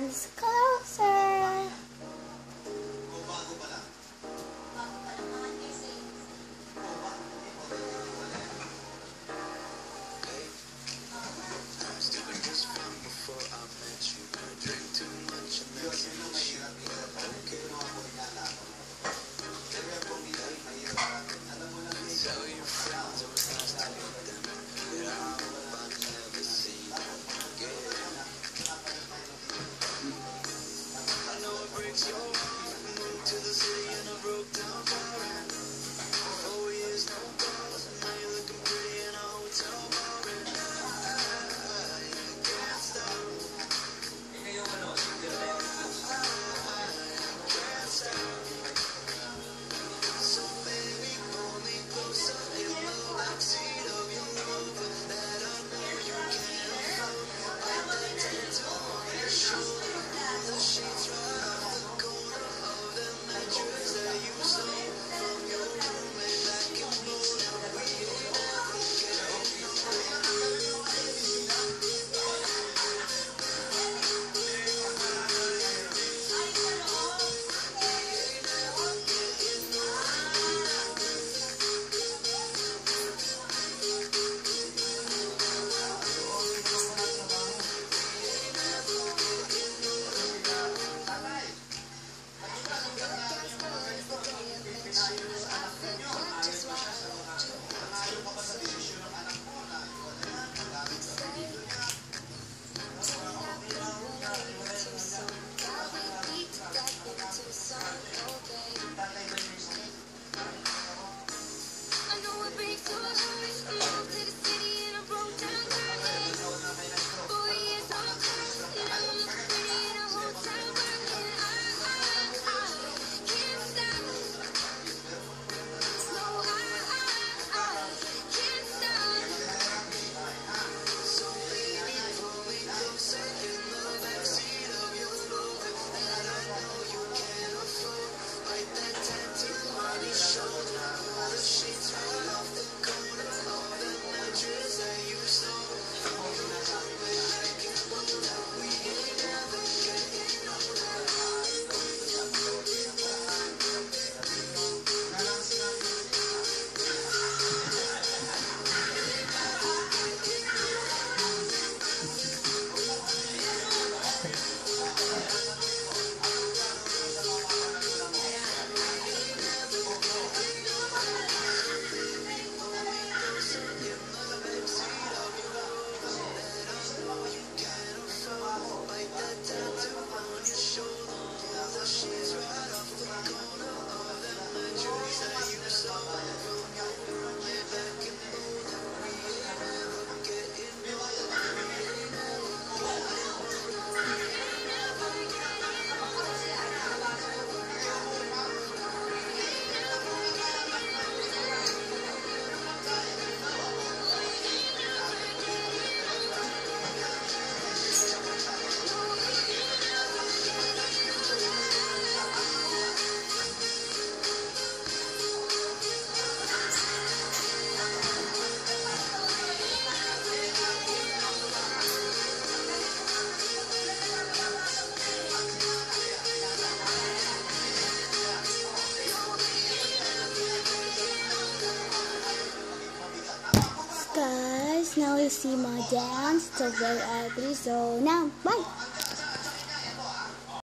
has guys, now you see my dance. Talk the every so now. Bye.